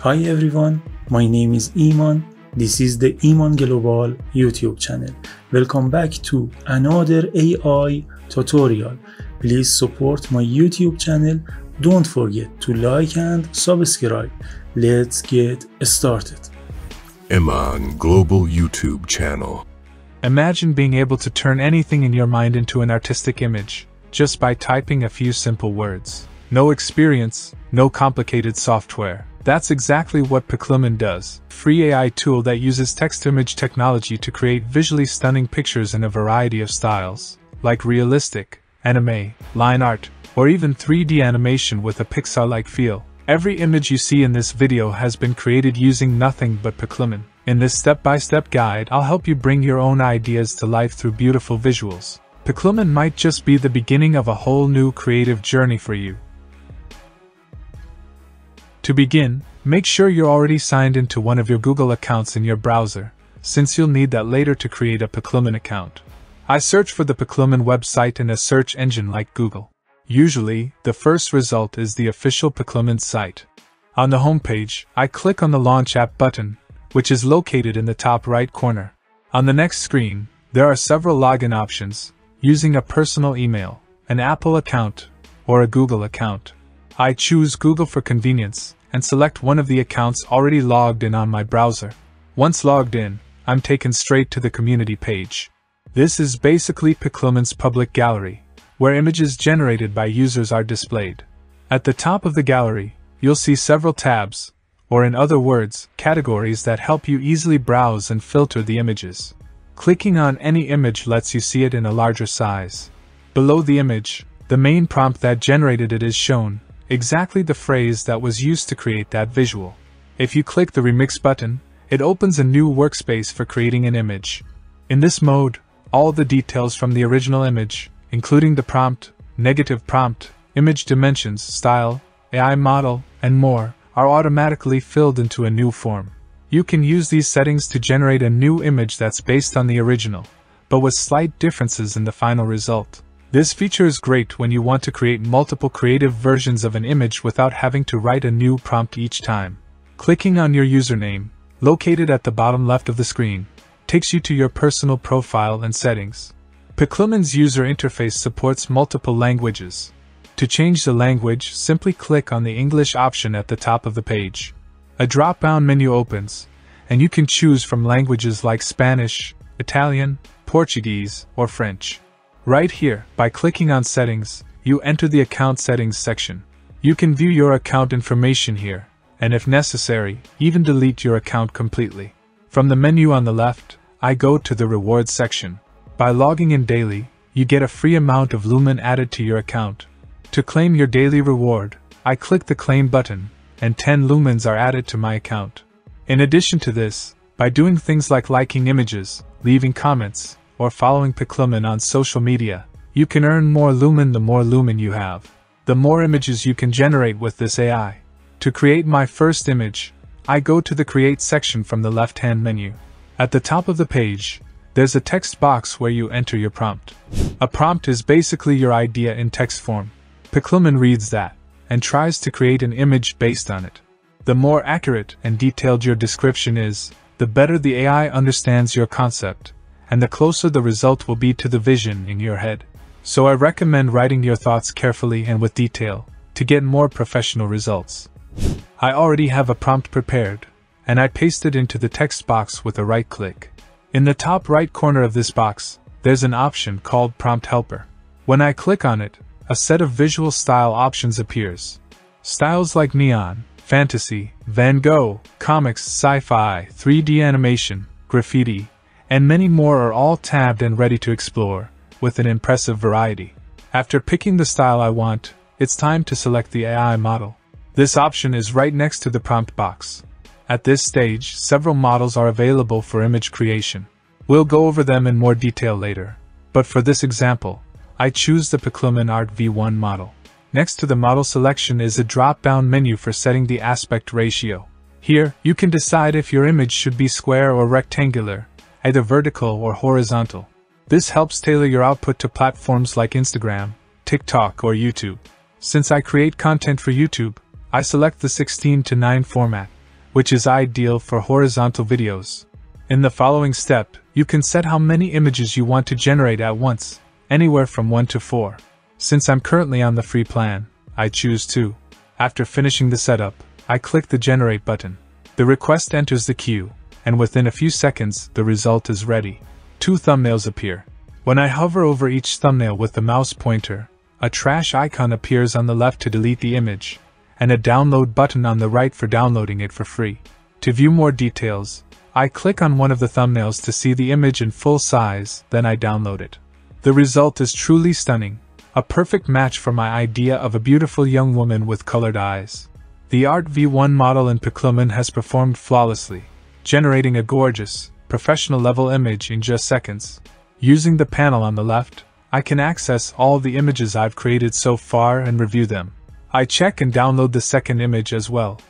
Hi everyone, my name is Iman. This is the Iman Global YouTube channel. Welcome back to another AI tutorial. Please support my YouTube channel. Don't forget to like and subscribe. Let's get started. Iman Global YouTube channel. Imagine being able to turn anything in your mind into an artistic image, just by typing a few simple words. No experience, no complicated software. That's exactly what Piclumen does. Free AI tool that uses text-image technology to create visually stunning pictures in a variety of styles, like realistic, anime, line art, or even 3D animation with a Pixar-like feel. Every image you see in this video has been created using nothing but Piclumen. In this step-by-step guide, I'll help you bring your own ideas to life through beautiful visuals. Piclumen might just be the beginning of a whole new creative journey for you. To begin, make sure you're already signed into one of your Google accounts in your browser, since you'll need that later to create a Piclumen account. I search for the Piclumen website in a search engine like Google. Usually, the first result is the official Piclumen site. On the homepage, I click on the Launch App button which is located in the top right corner. On the next screen, there are several login options, using a personal email, an Apple account, or a Google account. I choose Google for convenience and select one of the accounts already logged in on my browser. Once logged in, I'm taken straight to the community page. This is basically Piclumen's public gallery, where images generated by users are displayed. At the top of the gallery, you'll see several tabs, or in other words, categories that help you easily browse and filter the images. Clicking on any image lets you see it in a larger size. Below the image, the main prompt that generated it is shown, exactly the phrase that was used to create that visual. If you click the Remix button, it opens a new workspace for creating an image. In this mode, all the details from the original image, including the prompt, negative prompt, image dimensions, style, AI model, and more, are automatically filled into a new form. You can use these settings to generate a new image that's based on the original, but with slight differences in the final result. This feature is great when you want to create multiple creative versions of an image without having to write a new prompt each time. Clicking on your username, located at the bottom left of the screen, takes you to your personal profile and settings. Piclumen's user interface supports multiple languages, to change the language, simply click on the English option at the top of the page. A drop down menu opens, and you can choose from languages like Spanish, Italian, Portuguese, or French. Right here, by clicking on Settings, you enter the Account Settings section. You can view your account information here, and if necessary, even delete your account completely. From the menu on the left, I go to the Rewards section. By logging in daily, you get a free amount of Lumen added to your account, to claim your daily reward, I click the claim button, and 10 lumens are added to my account. In addition to this, by doing things like liking images, leaving comments, or following Piclumen on social media, you can earn more lumen the more lumen you have. The more images you can generate with this AI. To create my first image, I go to the Create section from the left hand menu. At the top of the page, there's a text box where you enter your prompt. A prompt is basically your idea in text form. Piclumen reads that, and tries to create an image based on it. The more accurate and detailed your description is, the better the AI understands your concept, and the closer the result will be to the vision in your head. So I recommend writing your thoughts carefully and with detail, to get more professional results. I already have a prompt prepared, and I paste it into the text box with a right click. In the top right corner of this box, there's an option called Prompt Helper. When I click on it, a set of visual style options appears. Styles like neon, fantasy, Van Gogh, comics, sci fi, 3D animation, graffiti, and many more are all tabbed and ready to explore, with an impressive variety. After picking the style I want, it's time to select the AI model. This option is right next to the prompt box. At this stage, several models are available for image creation. We'll go over them in more detail later. But for this example, I choose the Piclumen Art V1 model. Next to the model selection is a drop-down menu for setting the aspect ratio. Here, you can decide if your image should be square or rectangular, either vertical or horizontal. This helps tailor your output to platforms like Instagram, TikTok, or YouTube. Since I create content for YouTube, I select the 16 to 9 format. which is ideal for horizontal videos. In the following step, you can set how many images you want to generate at once, anywhere from 1 to 4. Since I'm currently on the free plan, I choose 2. After finishing the setup, I click the Generate button. The request enters the queue, and within a few seconds, the result is ready. Two thumbnails appear. When I hover over each thumbnail with the mouse pointer, a trash icon appears on the left to delete the image, and a download button on the right for downloading it for free. To view more details, I click on one of the thumbnails to see the image in full size, then I download it. The result is truly stunning, a perfect match for my idea of a beautiful young woman with colored eyes. The Art V1 model in Piclumen has performed flawlessly, generating a gorgeous, professional level image in just seconds. Using the panel on the left, I can access all the images I've created so far and review them. I check and download the second image as well.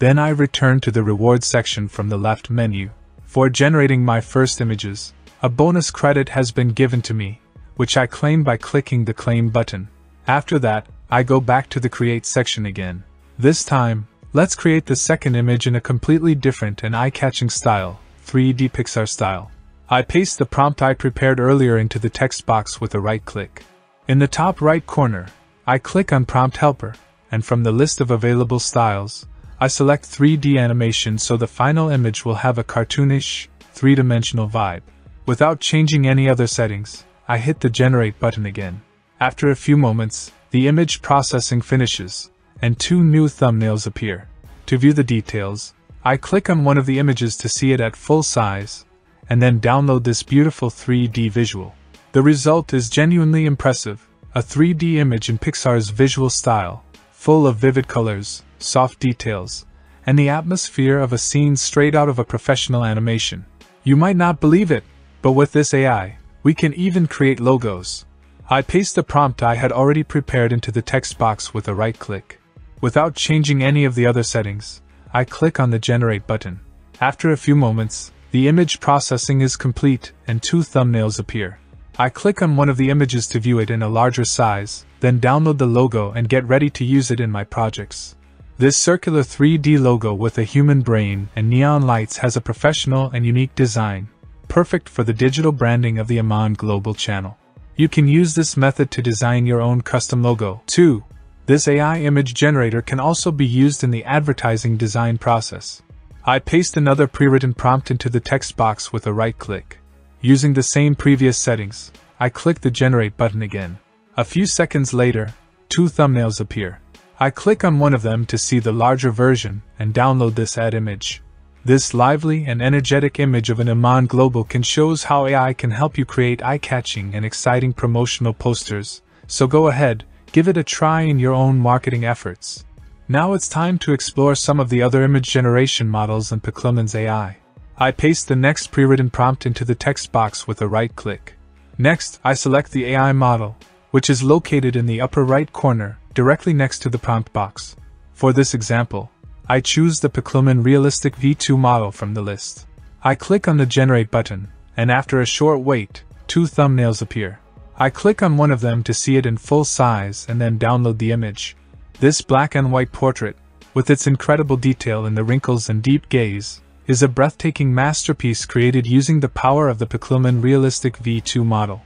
Then I return to the reward section from the left menu. For generating my first images, a bonus credit has been given to me, which I claim by clicking the claim button. After that, I go back to the create section again. This time, let's create the second image in a completely different and eye-catching style, 3D Pixar style. I paste the prompt I prepared earlier into the text box with a right click. In the top right corner, I click on Prompt Helper, and from the list of available styles, I select 3D animation so the final image will have a cartoonish, three-dimensional vibe. Without changing any other settings, I hit the Generate button again. After a few moments, the image processing finishes, and two new thumbnails appear. To view the details, I click on one of the images to see it at full size, and then download this beautiful 3D visual. The result is genuinely impressive, a 3D image in Pixar's visual style, full of vivid colors, soft details, and the atmosphere of a scene straight out of a professional animation. You might not believe it, but with this AI, we can even create logos, I paste the prompt I had already prepared into the text box with a right click. Without changing any of the other settings, I click on the Generate button. After a few moments, the image processing is complete and two thumbnails appear. I click on one of the images to view it in a larger size, then download the logo and get ready to use it in my projects. This circular 3D logo with a human brain and neon lights has a professional and unique design, perfect for the digital branding of the Iman Global channel. You can use this method to design your own custom logo. 2. This AI image generator can also be used in the advertising design process. I paste another pre-written prompt into the text box with a right click. Using the same previous settings, I click the generate button again. A few seconds later, two thumbnails appear. I click on one of them to see the larger version and download this ad image. This lively and energetic image of an Iman Global can shows how AI can help you create eye-catching and exciting promotional posters. So go ahead, give it a try in your own marketing efforts. Now it's time to explore some of the other image generation models in Piclumen's AI. I paste the next pre-written prompt into the text box with a right click. Next, I select the AI model, which is located in the upper right corner, directly next to the prompt box. For this example, I choose the Piclumen Realistic V2 model from the list. I click on the Generate button, and after a short wait, two thumbnails appear. I click on one of them to see it in full size and then download the image. This black and white portrait, with its incredible detail in the wrinkles and deep gaze, is a breathtaking masterpiece created using the power of the Piclumen Realistic V2 model.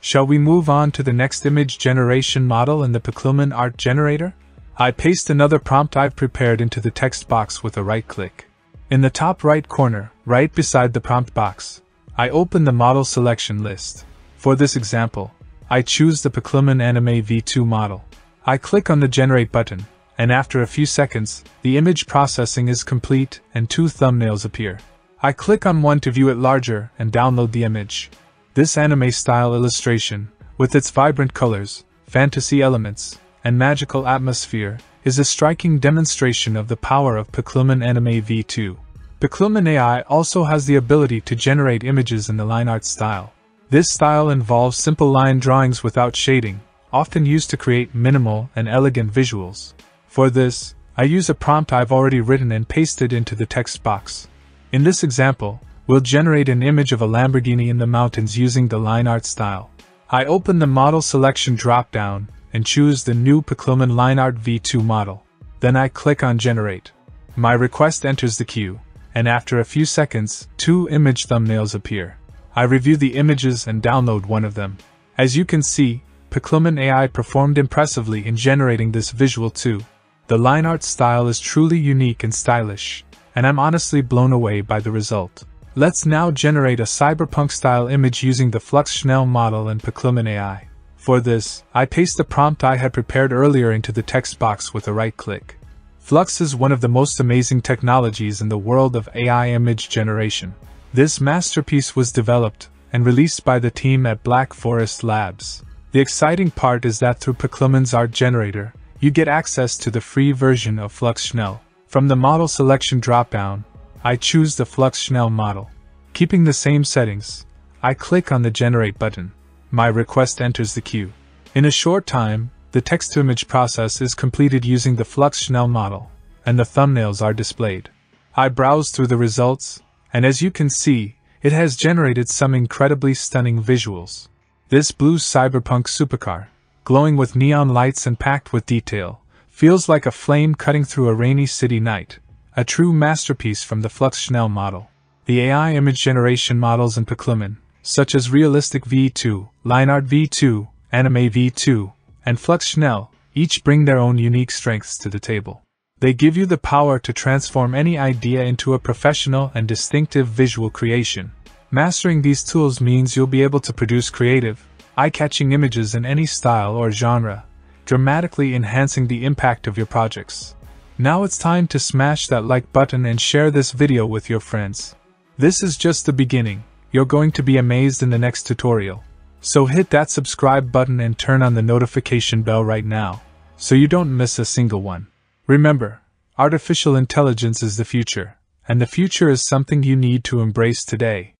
Shall we move on to the next image generation model in the Piclumen Art Generator? I paste another prompt I've prepared into the text box with a right click. In the top right corner, right beside the prompt box, I open the model selection list. For this example, I choose the Piclumen Anime V2 model. I click on the Generate button, and after a few seconds, the image processing is complete and two thumbnails appear. I click on one to view it larger and download the image. This anime style illustration, with its vibrant colors, fantasy elements, and magical atmosphere, is a striking demonstration of the power of Piclumen Anime V2. Piclumen AI also has the ability to generate images in the line art style. This style involves simple line drawings without shading, often used to create minimal and elegant visuals. For this, I use a prompt I've already written and pasted into the text box. In this example, we'll generate an image of a Lamborghini in the mountains using the line art style. I open the model selection drop-down and choose the new Piclumen Line Art V2 model. Then I click on Generate. My request enters the queue, and after a few seconds, two image thumbnails appear. I review the images and download one of them. As you can see, Piclumen AI performed impressively in generating this visual too. The line art style is truly unique and stylish, and I'm honestly blown away by the result. Let's now generate a cyberpunk style image using the Flux Schnell model in Piclumen AI. For this, I paste the prompt I had prepared earlier into the text box with a right click. Flux is one of the most amazing technologies in the world of AI image generation. This masterpiece was developed and released by the team at Black Forest Labs. The exciting part is that through Piclumen's art generator, you get access to the free version of Flux Schnell. From the model selection dropdown, I choose the Flux Schnell model. Keeping the same settings, I click on the Generate button. My request enters the queue. In a short time, the text to image process is completed using the Flux Schnell model, and the thumbnails are displayed. I browse through the results, and as you can see, it has generated some incredibly stunning visuals. This blue cyberpunk supercar, glowing with neon lights and packed with detail, feels like a flame cutting through a rainy city night, a true masterpiece from the Flux Schnell model. The AI image generation models in Piclumen, such as Realistic V2, LineArt V2, Anime V2, and Flux Schnell, each bring their own unique strengths to the table. They give you the power to transform any idea into a professional and distinctive visual creation. Mastering these tools means you'll be able to produce creative, eye catching images in any style or genre, dramatically enhancing the impact of your projects. Now it's time to smash that like button and share this video with your friends. This is just the beginning, you're going to be amazed in the next tutorial. So hit that subscribe button and turn on the notification bell right now, so you don't miss a single one. Remember, artificial intelligence is the future, and the future is something you need to embrace today.